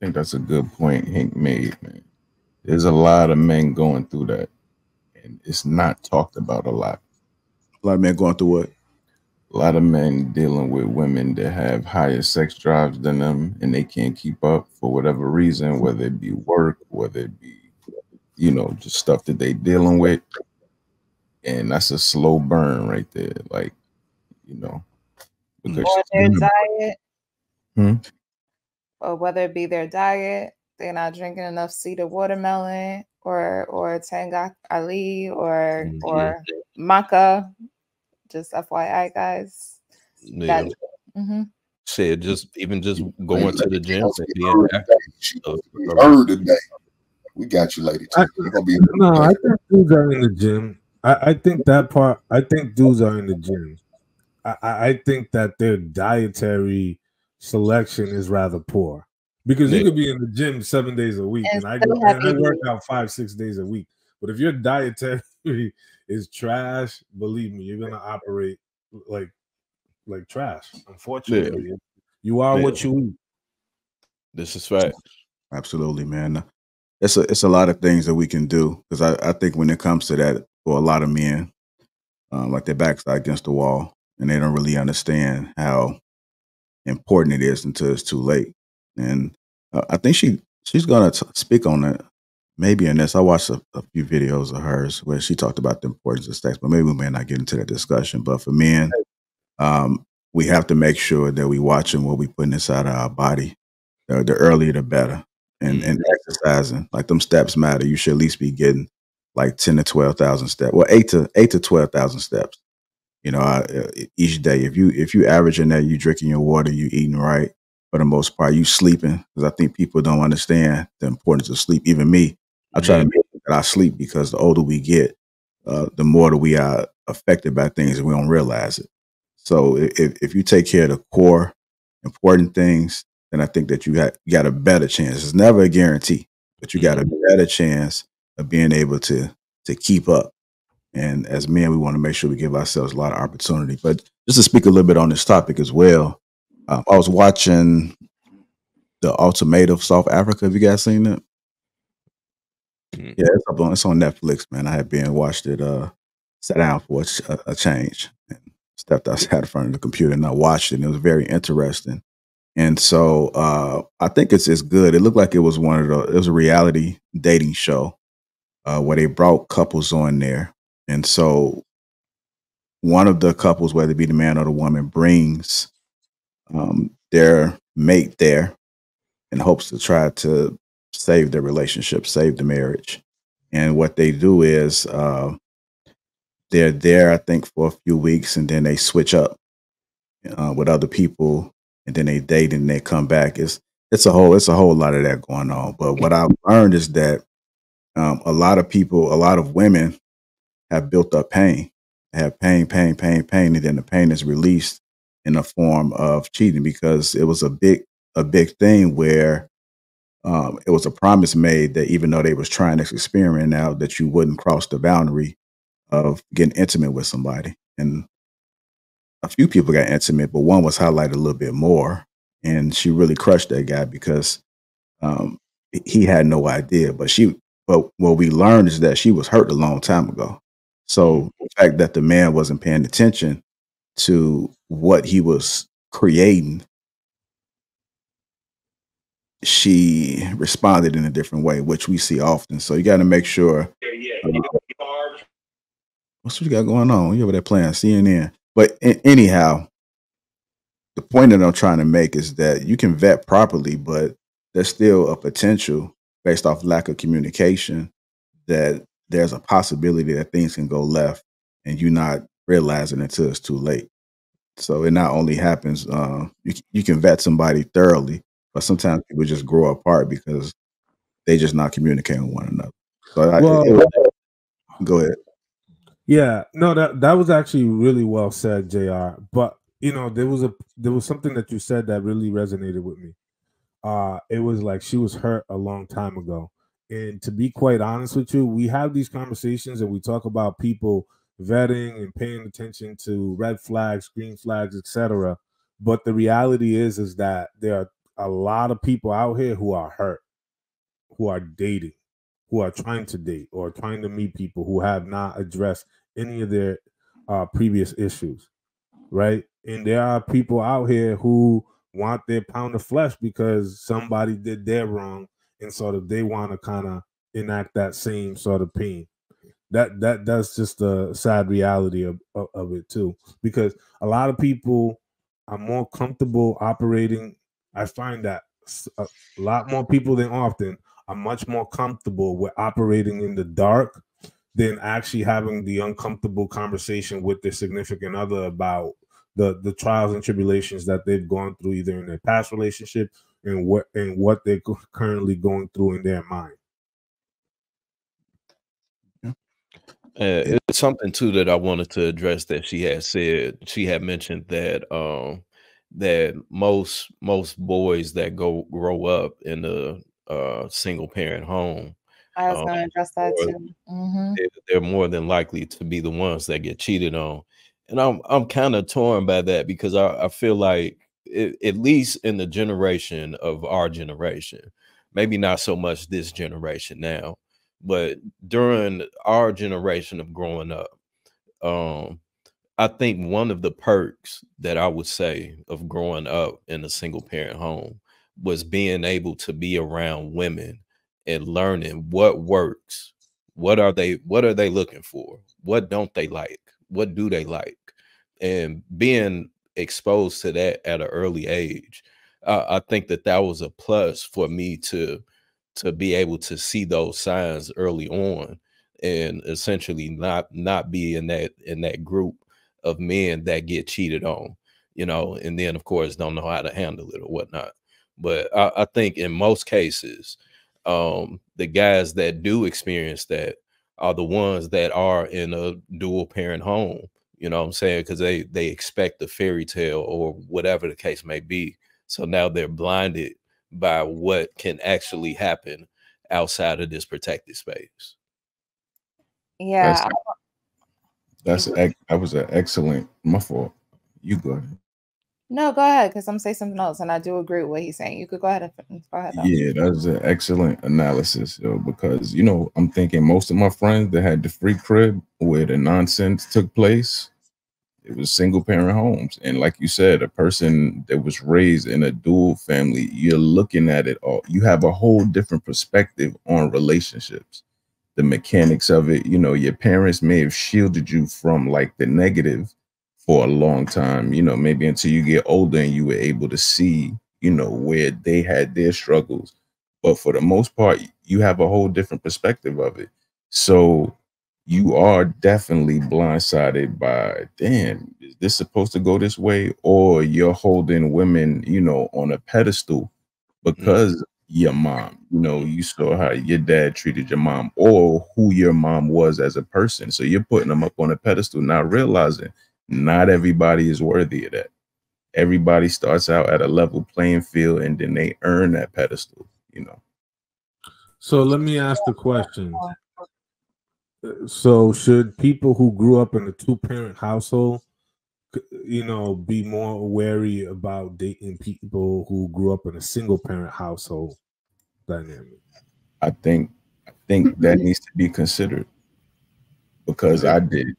think that's a good point Hank made, man. There's a lot of men going through that, and it's not talked about a lot. A lot of men going through what? A lot of men dealing with women that have higher sex drives than them, and they can't keep up for whatever reason, whether it be work, whether it be, you know, just stuff that they dealing with, and that's a slow burn right there. Like, you know, because or their diet, Hmm? Or whether it be their diet, they're not drinking enough seeded watermelon or or Tongkat Ali or Mhm. or maca. Just FYI, guys. Yeah. That, Mhm. Shit, just even just going to the gym and being Heard active. today. We heard. We got you, lady. I- T. You're gonna be No, I think dudes are in the gym. I, I think that part. I think dudes are in the gym. I, I I think that their dietary selection is rather poor because you could be in the gym seven days a week, And and I go and I work out five six days a week. But if your dietary is trash, believe me, you're gonna operate like like trash. Unfortunately, you are Yeah. what you eat. This is fact. Absolutely, man. It's a it's a lot of things that we can do because I, I think when it comes to that, for a lot of men, um, like their backs are against the wall and they don't really understand how important it is until it's too late. And uh, I think she she's gonna t- speak on it maybe in this. I watched a, a few videos of hers where she talked about the importance of sex, but maybe we may not get into that discussion. But for men, um, we have to make sure that we watching what we putting inside of our body. The, the earlier, the better. And and exercising, like them steps matter. You should at least be getting like ten to twelve thousand steps. Well, eight to eight to twelve thousand steps. You know, uh, each day. If you if you averaging that, you drinking your water, you eating right. For the most part, you sleeping because I think people don't understand the importance of sleep. Even me, I try to make sure that I sleep because the older we get, uh, the more that we are affected by things and we don't realize it. So if if you take care of the core important things, then I think that you got you got a better chance. It's never a guarantee, but you got a better chance of being able to to keep up. And as men, we want to make sure we give ourselves a lot of opportunity. But just to speak a little bit on this topic as well, um, I was watching the Ultimatum South Africa. Have you guys seen it? Mm. Yeah, it's up on it's on Netflix, man. I had been watched it, uh, sat down for a, a, a change, and stepped outside in front of the computer, and I watched it. And it was very interesting. And so uh, I think it's it's good. It looked like it was one of the it was a reality dating show uh, where they brought couples on there, and so one of the couples, whether it be the man or the woman, brings um, their mate there in hopes to try to save the relationship, save the marriage. And what they do is uh, they're there, I think, for a few weeks, and then they switch up uh, with other people, and then they date and they come back. It's it's a whole it's a whole lot of that going on. But what I've learned is that um, a lot of people, a lot of women, have built up pain, have pain, pain, pain, pain, and then the pain is released in the form of cheating because it was a big a big thing where um, it was a promise made that even though they was trying this experiment out, that you wouldn't cross the boundary of getting intimate with somebody. And a few people got intimate, but one was highlighted a little bit more, and she really crushed that guy because um, he had no idea. But she, but what we learned is that she was hurt a long time ago. So the fact that the man wasn't paying attention to what he was creating she responded in a different way, which we see often. So you got to make sure. uh, what's what you got going on? You over there playing CNN? But a- anyhow, the point that I'm trying to make is that you can vet properly, but there's still a potential based off lack of communication that there's a possibility that things can go left, and you're not realizing until it's too late. So it not only happens, uh, you, you can vet somebody thoroughly, but sometimes people just grow apart because they just not communicating with one another. So I, Well- it- it- go ahead. Yeah, no, that that was actually really well said, Jr. But you know, there was a there was something that you said that really resonated with me. Uh, it was like she was hurt a long time ago, and to be quite honest with you, we have these conversations and we talk about people vetting and paying attention to red flags, green flags, etc. But the reality is, is that there are a lot of people out here who are hurt, who are dating, who are trying to date or trying to meet people who have not addressed any of their uh, previous issues, right? And there are people out here who want their pound of flesh because somebody did their wrong, and sort of they want to kind of enact that same sort of pain. That that that's just the sad reality of, of, of it too, because a lot of people are more comfortable operating. I find that a lot more people than often are much more comfortable with operating in the dark than actually having the uncomfortable conversation with their significant other about the the trials and tribulations that they've gone through either in their past relationship and what and what they're currently going through in their mind. Uh, it's something too that I wanted to address that she had said. She had mentioned that um that most most boys that go grow up in a uh single parent home, I was um, going to address that or too. hmm they- they're more than likely to be the ones that get cheated on. And I'm I'm kind of torn by that because I, I feel like it, at least in the generation of our generation, maybe not so much this generation now, but during our generation of growing up, um, I think one of the perks that I would say of growing up in a single parent home was being able to be around women and learning what works what are they what are they looking for what don't they like what do they like and being exposed to that at an early age uh, i think that that was a plus for me to to be able to see those signs early on and essentially not not be in that in that group of men that get cheated on you know and then of course don't know how to handle it or whatnot. But i, I think in most cases um the guys that do experience that are the ones that are in a dual parent home you know what i'm saying because they they expect the fairy tale or whatever the case may be so now they're blinded by what can actually happen outside of this protected space Yeah, That's that's mm-hmm. ex- that was an excellent. My fault. You go ahead. No, go ahead because I'm gonna say something else, and I do agree with what he's saying. You could go ahead and go ahead. Yeah, that's an excellent analysis, yo, because you know I'm thinking most of my friends that had the free crib where the nonsense took place, it was single parent homes, and like you said, a person that was raised in a dual family, you're looking at it all. You have a whole different perspective on relationships, the mechanics of it. You know, your parents may have shielded you from like the negative for a long time. You know, maybe until you get older and you were able to see you know where they had their struggles. But for the most part you have a whole different perspective of it. So you are definitely blindsided by damn is this supposed to go this way? Or you're holding women you know on a pedestal mm. because your mom you know you saw how your dad treated your mom or who your mom was as a person. So you're putting them up on a pedestal not realizing not everybody is worthy of that everybody starts out at a level playing field and then they earn that pedestal you know So let me ask the question. So should people who grew up in a two parent household, you know, be more wary about dating people who grew up in a single parent household dynamic? i think i think that needs to be considered because i did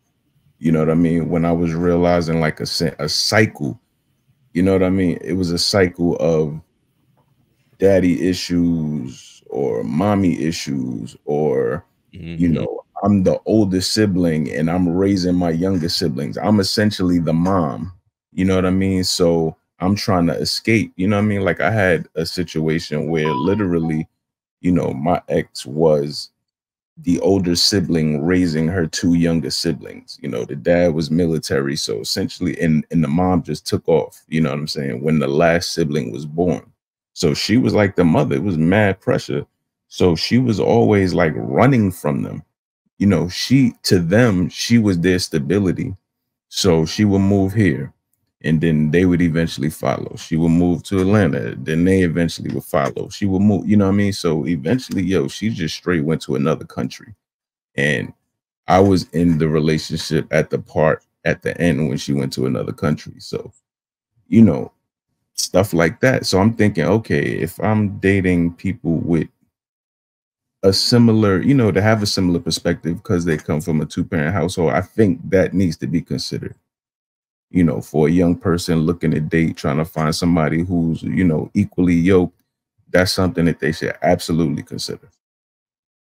you know what i mean? When i was realizing like a, a cycle you know what i mean? It was a cycle of daddy issues or mommy issues or you Mhm. know i'm the oldest sibling and i'm raising my younger siblings. I'm essentially the mom. You know what i mean? So i'm trying to escape. You know what i mean? Like i had a situation where literally you know my ex was the older sibling raising her two younger siblings. You know the dad was military so essentially and and the mom just took off you know what i'm saying when the last sibling was born. So she was like the mother it was mad pressure. So she was always like running from them. You know she to them she was their stability. So she would move here and then they would eventually follow. She would move to atlanta then they eventually would follow. She would move you know what i mean? So eventually yo she just straight went to another country. And i was in the relationship at the part at the end when she went to another country. So you know stuff like that. So I'm thinking, okay, if I'm dating people with a similar, you know, to have a similar perspective because they come from a two parent household, I think that needs to be considered. You know, for a young person looking to date, trying to find somebody who's, you know, equally yoked, that's something that they should absolutely consider.